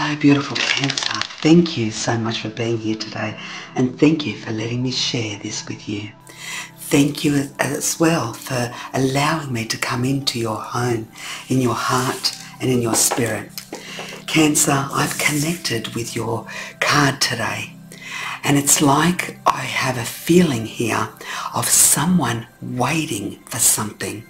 Hello, beautiful Cancer. Thank you so much for being here today and thank you for letting me share this with you. Thank you as well for allowing me to come into your home, in your heart and in your spirit. Cancer, I've connected with your card today and it's like I have a feeling here of someone waiting for something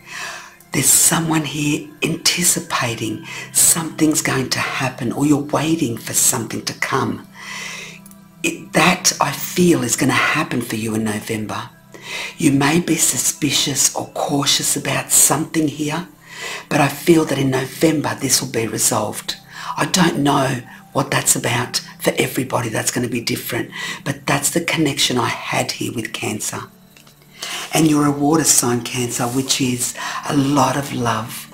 there's someone here anticipating something's going to happen or you're waiting for something to come. It, that I feel is going to happen for you in November. You may be suspicious or cautious about something here, but I feel that in November this will be resolved. I don't know what that's about. For everybody that's going to be different, but that's the connection I had here with Cancer and you're a water sign cancer which is a lot of love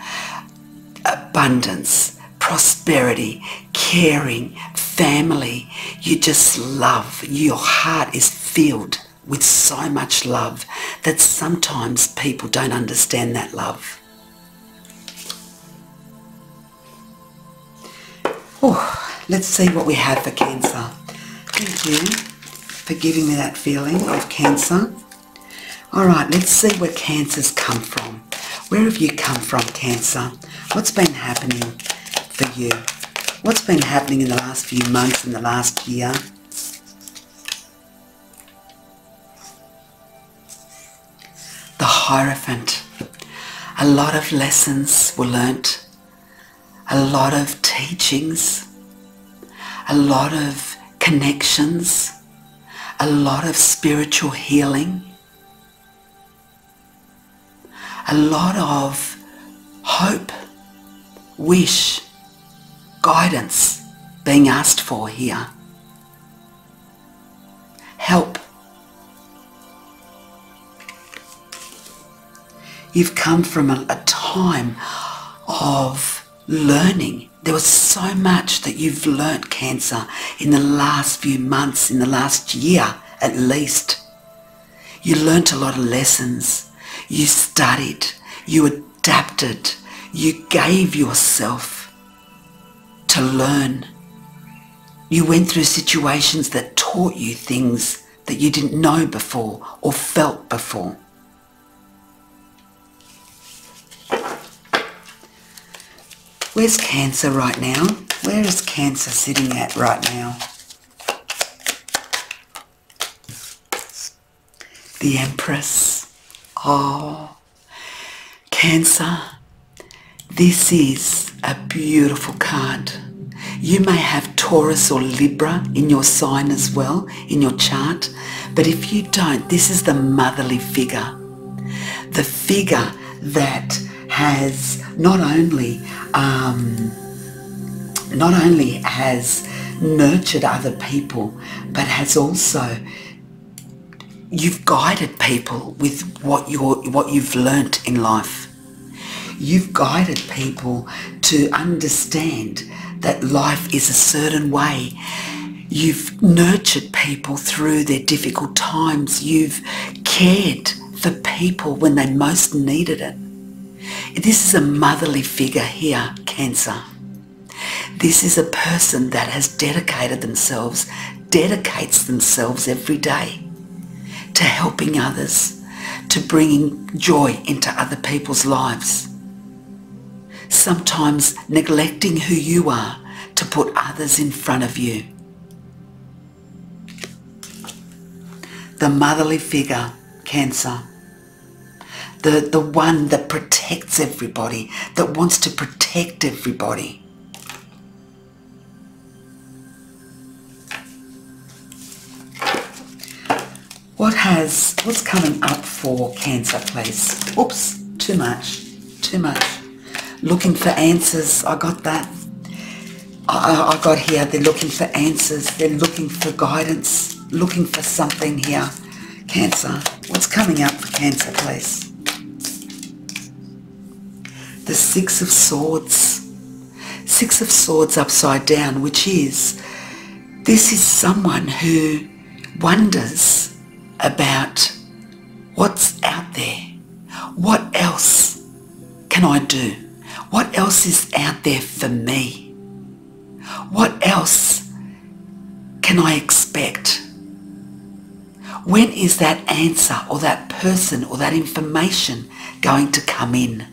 abundance prosperity caring family. You just love. Your heart is filled with so much love that sometimes people don't understand that love. Oh let's see what we have for cancer. Thank you for giving me that feeling of cancer all right, let's see where Cancer's come from. Where have you come from, Cancer? What's been happening for you? What's been happening in the last few months, in the last year? The Hierophant. A lot of lessons were learnt. A lot of teachings. A lot of connections. A lot of spiritual healing a lot of hope, wish, guidance being asked for here. Help. You've come from a, a time of learning. There was so much that you've learnt, Cancer, in the last few months, in the last year at least. You learnt a lot of lessons you studied, you adapted, you gave yourself to learn. You went through situations that taught you things that you didn't know before or felt before. Where's Cancer right now? Where is Cancer sitting at right now? The Empress. Oh, Cancer, this is a beautiful card. You may have Taurus or Libra in your sign as well, in your chart, but if you don't, this is the motherly figure. The figure that has not only um, not only has nurtured other people, but has also you've guided people with what you're what you've learnt in life. You've guided people to understand that life is a certain way. You've nurtured people through their difficult times. You've cared for people when they most needed it. This is a motherly figure here cancer. This is a person that has dedicated themselves dedicates themselves every day to helping others, to bringing joy into other people's lives. Sometimes neglecting who you are to put others in front of you. The motherly figure, Cancer. The, the one that protects everybody, that wants to protect everybody. What has, what's coming up for Cancer, please? Oops, too much, too much. Looking for answers, I got that. I, I got here, they're looking for answers, they're looking for guidance, looking for something here. Cancer, what's coming up for Cancer, please? The Six of Swords. Six of Swords upside down, which is, this is someone who wonders about what's out there. What else can I do? What else is out there for me? What else can I expect? When is that answer or that person or that information going to come in?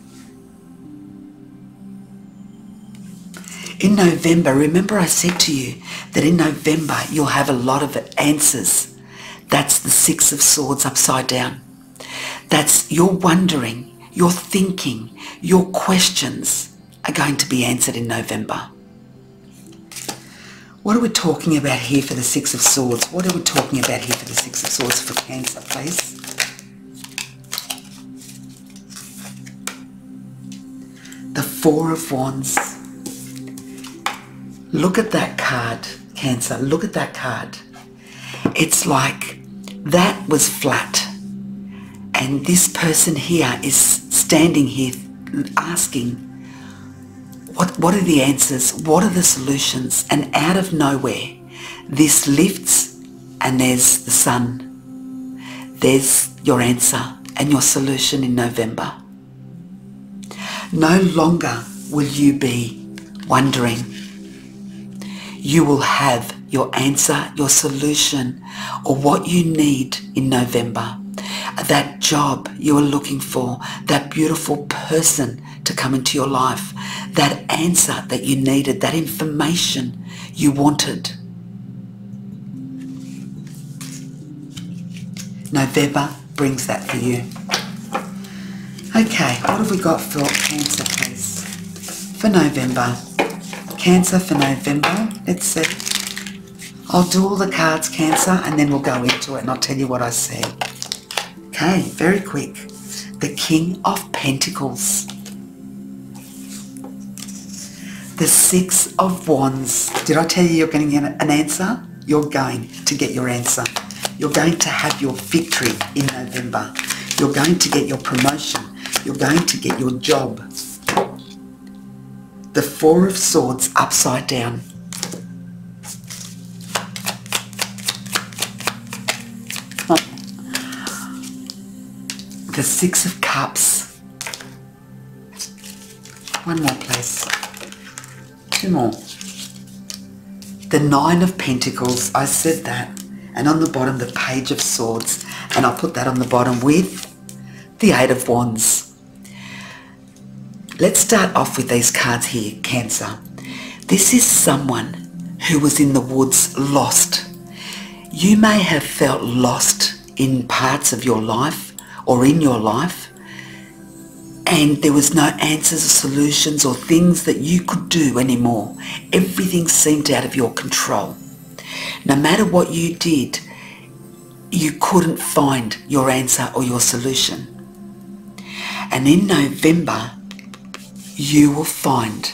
In November, remember I said to you that in November you'll have a lot of answers. That's the Six of Swords upside down. That's your wondering, your thinking, your questions are going to be answered in November. What are we talking about here for the Six of Swords? What are we talking about here for the Six of Swords for Cancer, please? The Four of Wands. Look at that card, Cancer. Look at that card. It's like that was flat. And this person here is standing here asking, what, what are the answers? What are the solutions? And out of nowhere, this lifts and there's the sun. There's your answer and your solution in November. No longer will you be wondering you will have your answer, your solution, or what you need in November. That job you are looking for, that beautiful person to come into your life, that answer that you needed, that information you wanted. November brings that for you. Okay, what have we got for Cancer, please? For November. Cancer for November. Let's see. I'll do all the cards, Cancer, and then we'll go into it and I'll tell you what I see. Okay, very quick. The King of Pentacles. The Six of Wands. Did I tell you you're getting an answer? You're going to get your answer. You're going to have your victory in November. You're going to get your promotion. You're going to get your job the Four of Swords upside down. The Six of Cups. One more please. Two more. The Nine of Pentacles, I said that. And on the bottom, the Page of Swords. And I'll put that on the bottom with the Eight of Wands. Let's start off with these cards here, Cancer. This is someone who was in the woods lost. You may have felt lost in parts of your life or in your life and there was no answers or solutions or things that you could do anymore. Everything seemed out of your control. No matter what you did, you couldn't find your answer or your solution. And in November, you will find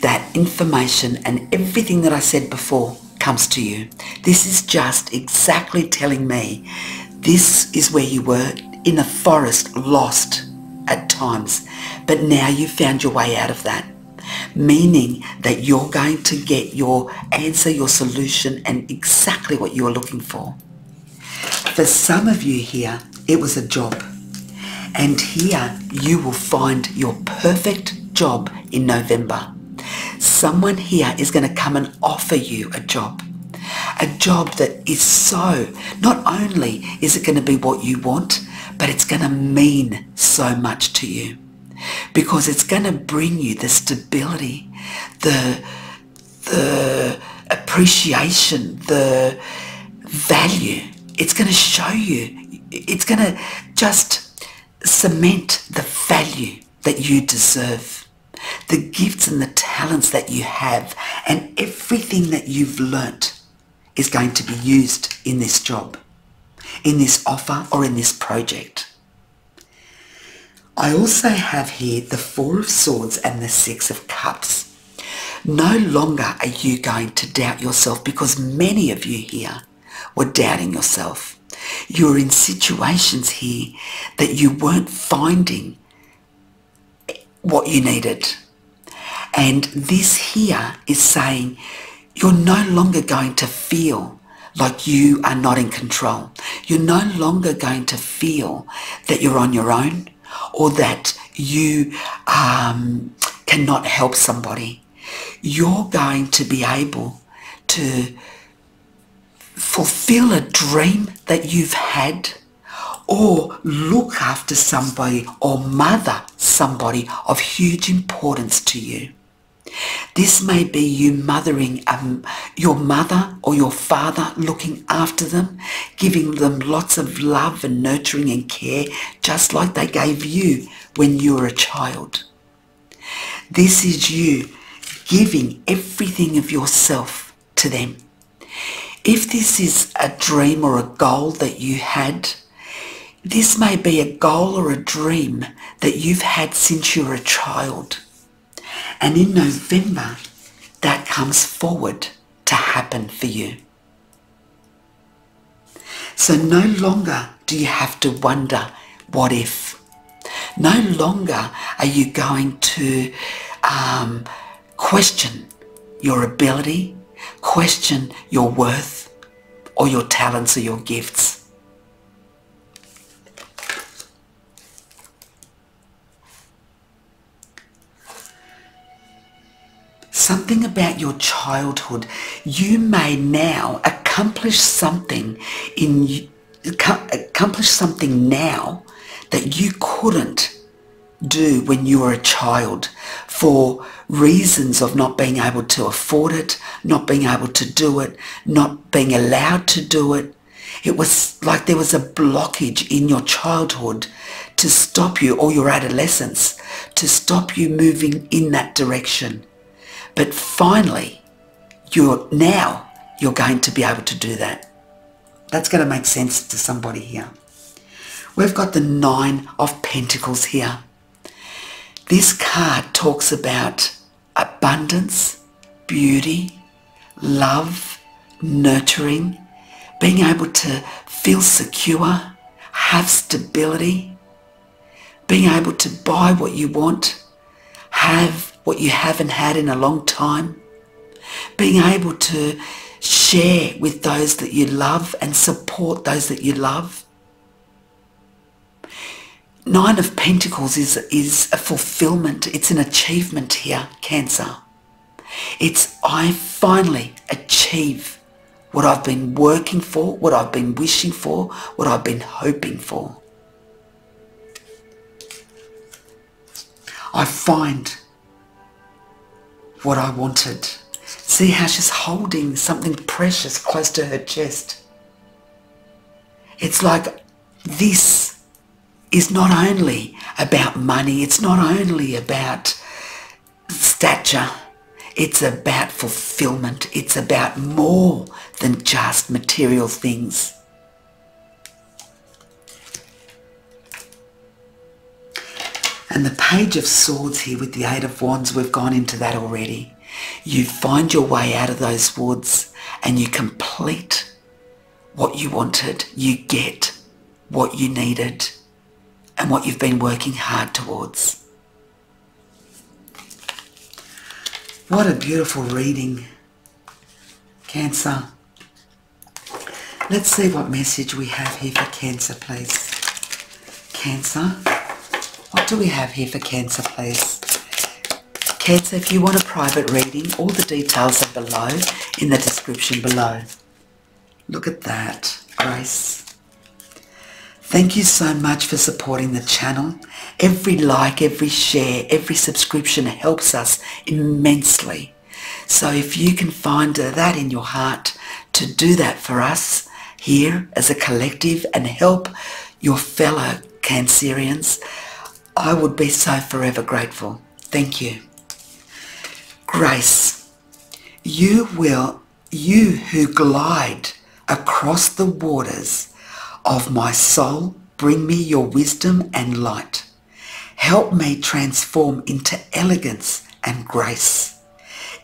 that information and everything that I said before comes to you. This is just exactly telling me this is where you were in the forest lost at times but now you've found your way out of that meaning that you're going to get your answer your solution and exactly what you are looking for for some of you here it was a job and here you will find your perfect job in November. Someone here is going to come and offer you a job. A job that is so, not only is it going to be what you want, but it's going to mean so much to you because it's going to bring you the stability, the, the appreciation, the value. It's going to show you. It's going to just cement the value that you deserve, the gifts and the talents that you have, and everything that you've learnt is going to be used in this job, in this offer or in this project. I also have here the Four of Swords and the Six of Cups. No longer are you going to doubt yourself because many of you here were doubting yourself. You're in situations here that you weren't finding what you needed. And this here is saying you're no longer going to feel like you are not in control. You're no longer going to feel that you're on your own or that you um, cannot help somebody. you're going to be able to fulfill a dream that you've had or look after somebody or mother somebody of huge importance to you. This may be you mothering um, your mother or your father, looking after them, giving them lots of love and nurturing and care, just like they gave you when you were a child. This is you giving everything of yourself to them. If this is a dream or a goal that you had, this may be a goal or a dream that you've had since you were a child. And in November, that comes forward to happen for you. So no longer do you have to wonder, what if? No longer are you going to um, question your ability, question your worth, or your talents or your gifts. Something about your childhood. You may now accomplish something in accomplish something now that you couldn't do when you were a child for reasons of not being able to afford it, not being able to do it, not being allowed to do it. It was like there was a blockage in your childhood to stop you or your adolescence to stop you moving in that direction. But finally, you're now you're going to be able to do that. That's going to make sense to somebody here. We've got the Nine of Pentacles here. This card talks about abundance, beauty, love, nurturing, being able to feel secure, have stability, being able to buy what you want, have what you haven't had in a long time, being able to share with those that you love and support those that you love. Nine of Pentacles is, is a fulfillment. It's an achievement here, Cancer. It's I finally achieve what I've been working for, what I've been wishing for, what I've been hoping for. I find what I wanted. See how she's holding something precious close to her chest. It's like this is not only about money, it's not only about stature, it's about fulfillment, it's about more than just material things. And the Page of Swords here with the Eight of Wands, we've gone into that already. You find your way out of those woods and you complete what you wanted. You get what you needed and what you've been working hard towards. What a beautiful reading, Cancer. Let's see what message we have here for Cancer, please. Cancer. What do we have here for Cancer, please? Cancer, if you want a private reading, all the details are below in the description below. Look at that, Grace. Thank you so much for supporting the channel. Every like, every share, every subscription helps us immensely. So if you can find that in your heart to do that for us here as a collective and help your fellow Cancerians, I would be so forever grateful. Thank you. Grace, you will, you who glide across the waters of my soul, bring me your wisdom and light. Help me transform into elegance and grace.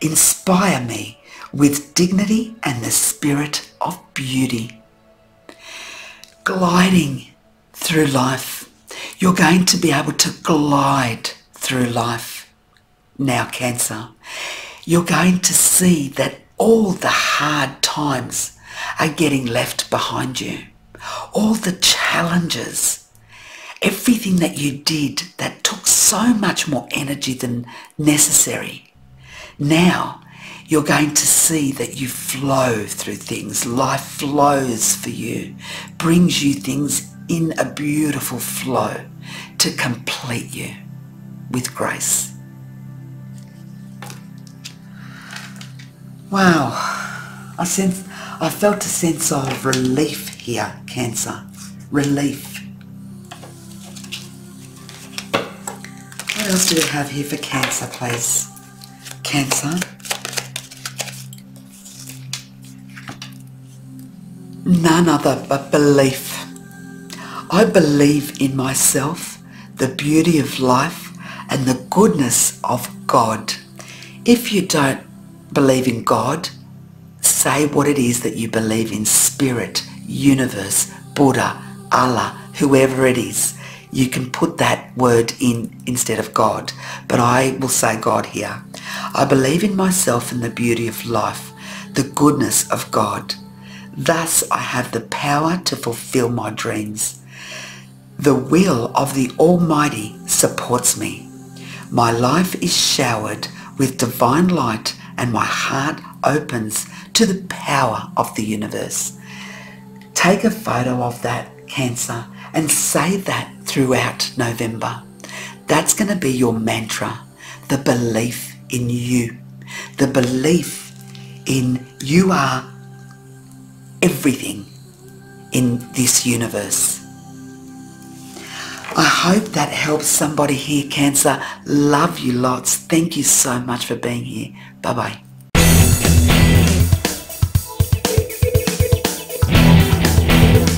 Inspire me with dignity and the spirit of beauty. Gliding through life you're going to be able to glide through life now, Cancer. You're going to see that all the hard times are getting left behind you. All the challenges, everything that you did that took so much more energy than necessary. Now you're going to see that you flow through things. Life flows for you, brings you things in a beautiful flow to complete you with grace. Wow, I sense, I felt a sense of relief here, Cancer. Relief. What else do we have here for Cancer, please? Cancer. None other but belief. I believe in myself, the beauty of life, and the goodness of God. If you don't believe in God, say what it is that you believe in spirit, universe, Buddha, Allah, whoever it is. You can put that word in instead of God, but I will say God here. I believe in myself and the beauty of life, the goodness of God. Thus I have the power to fulfill my dreams. The will of the Almighty supports me. My life is showered with divine light and my heart opens to the power of the universe. Take a photo of that Cancer and say that throughout November. That's going to be your mantra, the belief in you, the belief in you are everything in this universe. I hope that helps somebody here, Cancer. Love you lots. Thank you so much for being here. Bye-bye.